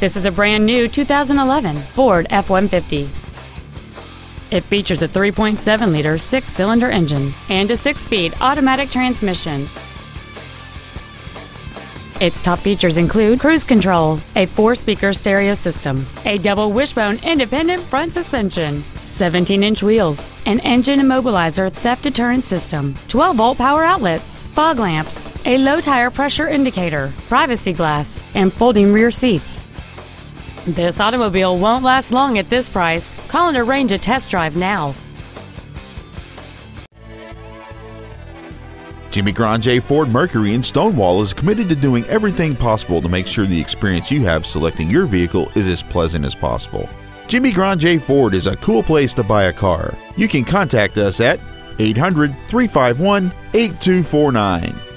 This is a brand new 2011 Ford F-150. It features a 3.7 liter six cylinder engine and a six speed automatic transmission. Its top features include cruise control, a four speaker stereo system, a double wishbone independent front suspension, 17 inch wheels, an engine immobilizer theft deterrent system, 12 volt power outlets, fog lamps, a low tire pressure indicator, privacy glass, and folding rear seats. This automobile won't last long at this price. Call and arrange a test drive now. Jimmy Granger Ford Mercury in Stonewall is committed to doing everything possible to make sure the experience you have selecting your vehicle is as pleasant as possible. Jimmy Granger Ford is a cool place to buy a car. You can contact us at 800 351 8249.